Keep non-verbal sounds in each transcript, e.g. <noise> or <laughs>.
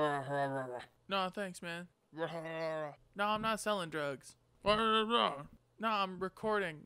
Uh-huh. No, thanks, man. Uh-huh. No, I'm not selling drugs. No, I'm recording.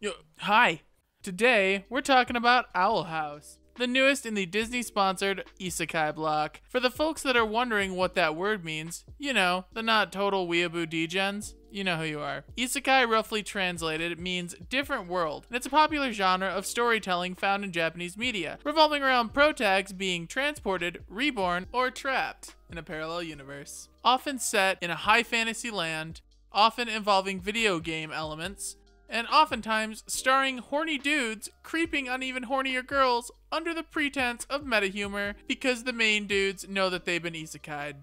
Yo, hi. Today, we're talking about Owl House, the newest in the Disney sponsored isekai block. For the folks that are wondering what that word means, you know, the not total weeaboo degens, you know who you are. Isekai, roughly translated, means different world, and it's a popular genre of storytelling found in Japanese media, revolving around protags being transported, reborn, or trapped in a parallel universe. Often set in a high fantasy land, often involving video game elements, and oftentimes starring horny dudes creeping on even hornier girls under the pretense of meta humor because the main dudes know that they've been isekai'd.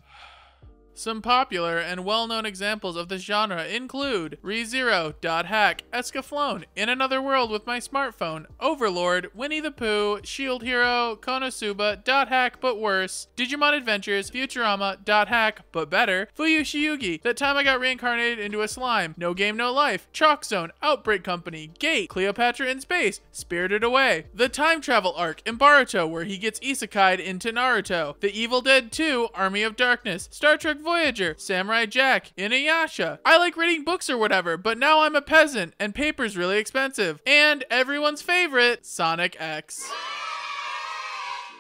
Some popular and well-known examples of this genre include ReZero, Dot Hack, Escaflowne, In Another World with My Smartphone, Overlord, Winnie the Pooh, Shield Hero, Konosuba, Dot Hack but worse, Digimon Adventures, Futurama, Dot Hack but better, Fushigi Yugi, That Time I Got Reincarnated into a Slime, No Game No Life, Chalk Zone, Outbreak Company, Gate, Cleopatra in Space, Spirited Away, The Time Travel Arc in Boruto where he gets isekai'd into Naruto, The Evil Dead 2, Army of Darkness, Star Trek Voyager, Samurai Jack, Inuyasha. I like reading books or whatever, but now I'm a peasant and paper's really expensive. And everyone's favorite, Sonic X.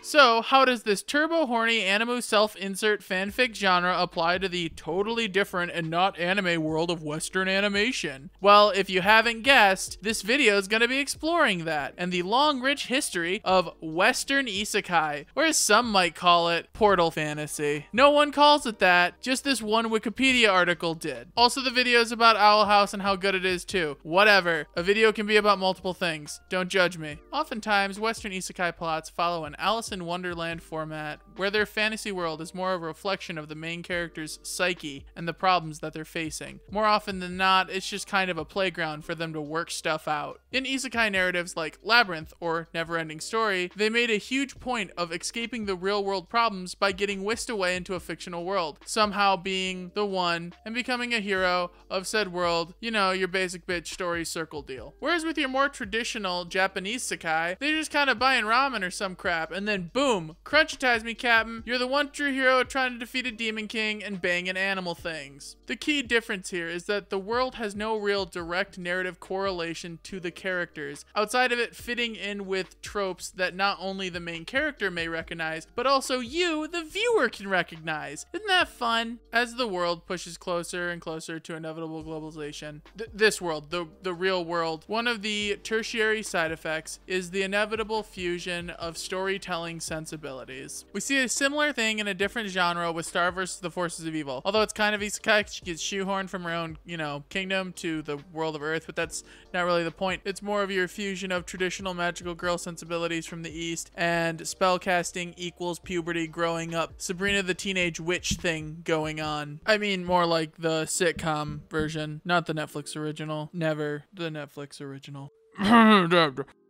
So, how does this turbo horny anime self insert fanfic genre apply to the totally different and not anime world of Western animation? Well, if you haven't guessed, this video is going to be exploring that and the long, rich history of Western isekai, or as some might call it, portal fantasy. No one calls it that, just this one Wikipedia article did. Also, the video is about Owl House and how good it is too. Whatever. A video can be about multiple things. Don't judge me. Oftentimes, Western isekai plots follow an Alice in Wonderland format, where their fantasy world is more of a reflection of the main character's psyche and the problems that they're facing. More often than not, it's just kind of a playground for them to work stuff out. In isekai narratives like Labyrinth or Neverending Story, they made a huge point of escaping the real world problems by getting whisked away into a fictional world, somehow being the one and becoming a hero of said world, you know, your basic bitch story circle deal. Whereas with your more traditional Japanese isekai, they're just kind of buying ramen or some crap and then boom, crunchitize me, Captain. You're the one true hero trying to defeat a demon king and banging animal things. The key difference here is that the world has no real direct narrative correlation to the characters, outside of it fitting in with tropes that not only the main character may recognize, but also you, the viewer, can recognize. Isn't that fun? As the world pushes closer and closer to inevitable globalization, th- this world, the, the real world, one of the tertiary side effects is the inevitable fusion of storytelling sensibilities. We see a similar thing in a different genre with Star vs. the Forces of Evil. Although it's kind of isekai, she gets shoehorned from her own, you know, kingdom to the world of Earth, but that's not really the point. It's more of your fusion of traditional magical girl sensibilities from the East and spellcasting equals puberty growing up. Sabrina the Teenage Witch thing going on. I mean, more like the sitcom version, not the Netflix original. Never the Netflix original. <laughs>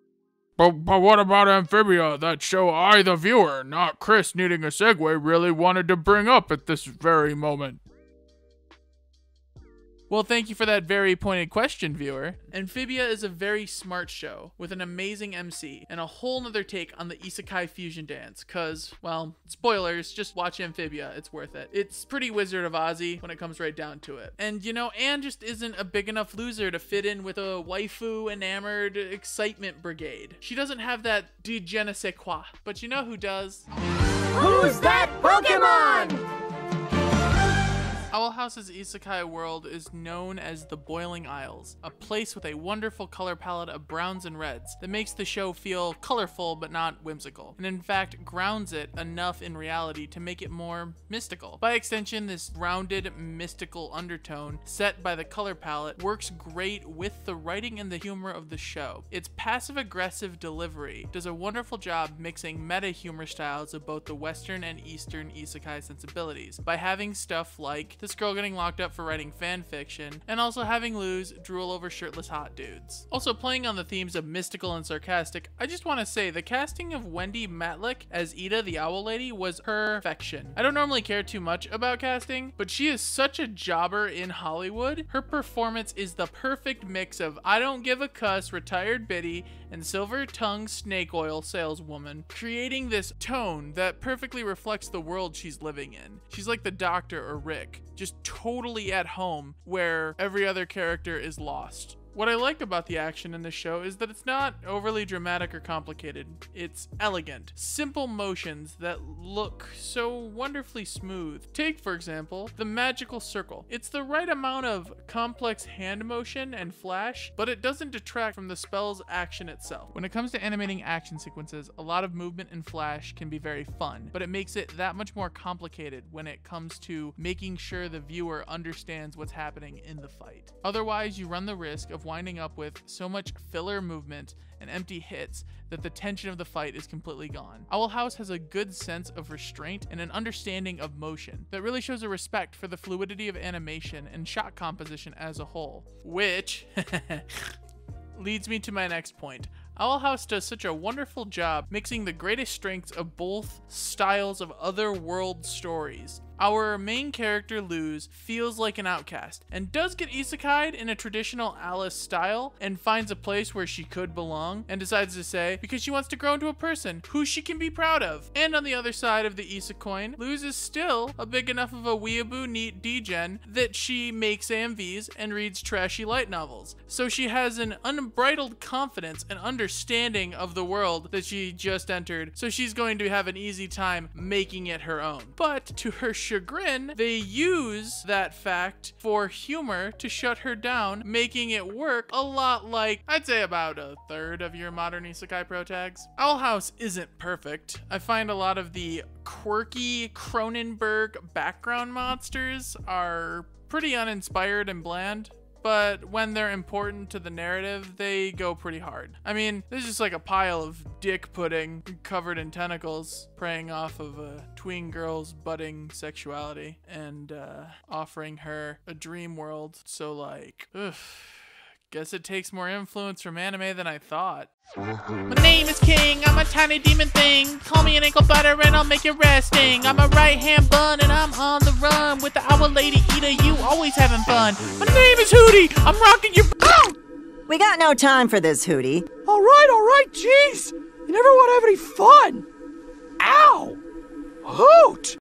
But, but what about Amphibia, that show I, the viewer, not Chris needing a segue, really wanted to bring up at this very moment? Well, thank you for that very pointed question, viewer. Amphibia is a very smart show with an amazing MC and a whole nother take on the isekai fusion dance. Cause, well, spoilers, just watch Amphibia, it's worth it. It's pretty Wizard of Ozzy when it comes right down to it. And you know, Anne just isn't a big enough loser to fit in with a waifu enamored excitement brigade. She doesn't have that de je ne sais quoi, but you know who does? Who's Owl House's isekai world is known as the Boiling Isles, a place with a wonderful color palette of browns and reds that makes the show feel colorful but not whimsical, and in fact grounds it enough in reality to make it more mystical. By extension, this rounded, mystical undertone set by the color palette works great with the writing and the humor of the show. Its passive aggressive delivery does a wonderful job mixing meta humor styles of both the Western and Eastern isekai sensibilities by having stuff like this girl getting locked up for writing fan fiction, and also having Luz drool over shirtless hot dudes. Also playing on the themes of mystical and sarcastic, I just want to say the casting of Wendy Malick as Eda the Owl Lady was perfection. I don't normally care too much about casting, but she is such a jobber in Hollywood. Her performance is the perfect mix of I don't give a cuss, retired biddy, and silver tongued snake oil saleswoman, creating this tone that perfectly reflects the world she's living in. She's like the doctor or Rick, just totally at home where every other character is lost. What I like about the action in this show is that it's not overly dramatic or complicated. It's elegant, simple motions that look so wonderfully smooth. Take, for example, the magical circle. It's the right amount of complex hand motion and flash, but it doesn't detract from the spell's action itself. When it comes to animating action sequences, a lot of movement and flash can be very fun, but it makes it that much more complicated when it comes to making sure the viewer understands what's happening in the fight. Otherwise, you run the risk of winding up with so much filler movement and empty hits that the tension of the fight is completely gone. Owl House has a good sense of restraint and an understanding of motion that really shows a respect for the fluidity of animation and shot composition as a whole, which <laughs> leads me to my next point. Owl House does such a wonderful job mixing the greatest strengths of both styles of other world stories. Our main character, Luz, feels like an outcast and does get isekai'd in a traditional Alice style and finds a place where she could belong and decides to say because she wants to grow into a person who she can be proud of. And on the other side of the Issa coin, Luz is still a big enough of a weeaboo NEET degen that she makes AMVs and reads trashy light novels. So she has an unbridled confidence and understanding of the world that she just entered, so she's going to have an easy time making it her own. But to her chagrin, they use that fact for humor to shut her down, making it work a lot like, I'd say about a third of your modern isekai pro tags. Owl House isn't perfect. I find a lot of the quirky Cronenberg background monsters are pretty uninspired and bland but when they're important to the narrative, they go pretty hard. I mean, there's just like a pile of dick pudding covered in tentacles, preying off of a tween girl's budding sexuality and uh, offering her a dream world. So, like, ugh. Guess it takes more influence from anime than I thought. <laughs> My name is King, I'm a tiny demon thing. Call me an ankle butter and I'll make it resting. I'm a right hand bun and I'm on the run. With the owl lady Eda, you always having fun. My name is Hooty, I'm rocking your. <laughs> Oh! We got no time for this, Hooty. All right, all right, jeez. You never want to have any fun. Ow! Hoot!